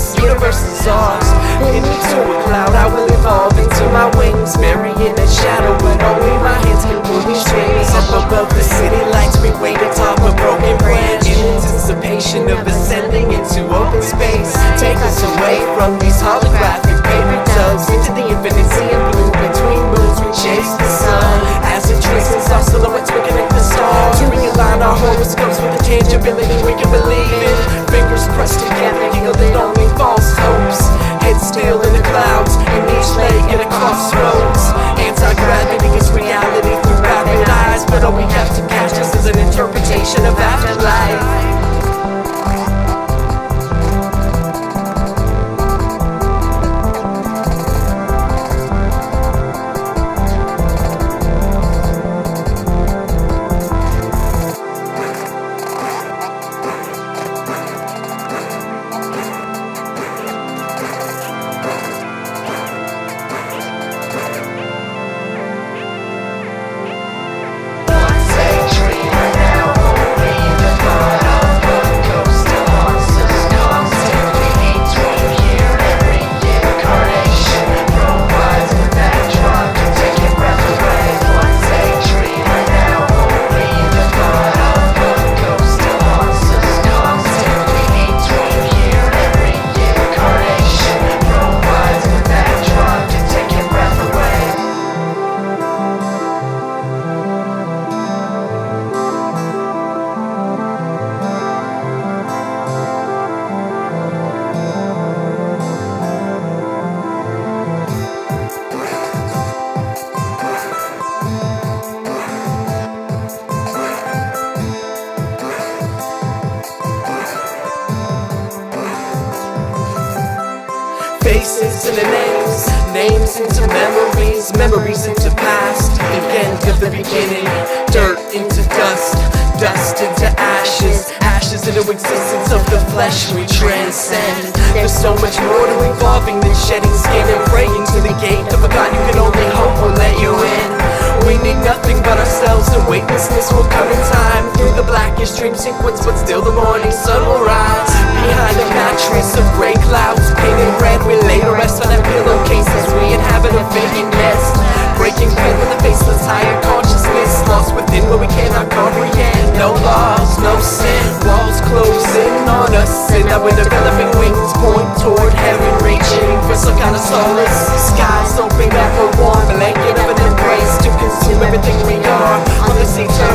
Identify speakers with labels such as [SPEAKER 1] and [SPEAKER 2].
[SPEAKER 1] this universe is ours. Pin me to a cloud, I will evolve into my wings, burying a shadow, but only my hands can pull these strings. Up above the city lights, we wait atop a broken branch in anticipation of ascending into open space. Take us away from these holographic paper tubs into the infinity of blue between moons. We chase the sun as it traces our silhouettes. We connect the stars to realign our horoscopes with the tangibility we can believe in. Fingers pressed together, yielding only false hopes. Head still in the clouds, and each leg at a crossroads. Anti-gravity is Faces into names, names into memories, memories into past, the end of the beginning, dirt into dust, dust into ashes, ashes into existence of the flesh we transcend. There's so much more to evolving than shedding skin and praying to the gate of a God you can only hope will let you in. We need nothing but ourselves, and weightlessness will come in time through the blackest dream sequence, but still the morning sun will rise. Behind a mattress Higher consciousness lost within what we cannot comprehend. No laws, no sin, walls closing on us, and now we're developing wings, point toward heaven, reaching for some kind of solace. Skies open up for one blanket of an embrace to consume everything we are on this eternal.